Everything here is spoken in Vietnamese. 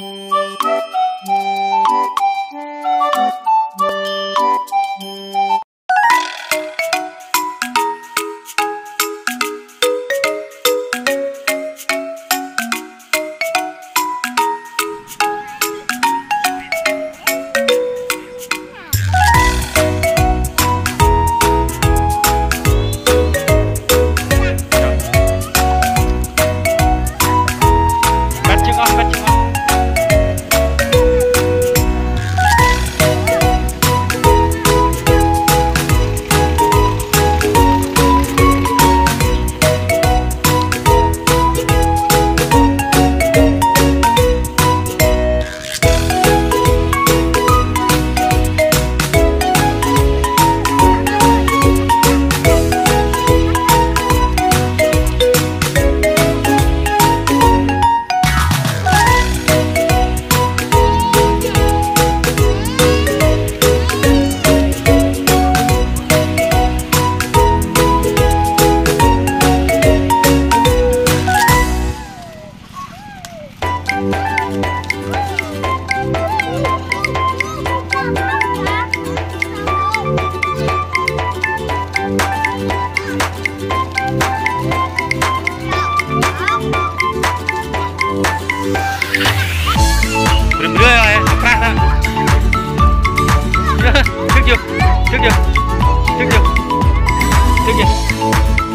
Oh. Rừng rươi rồi, học ra đó. Trước chưa? Trước chưa? Trước chưa? Trước chưa?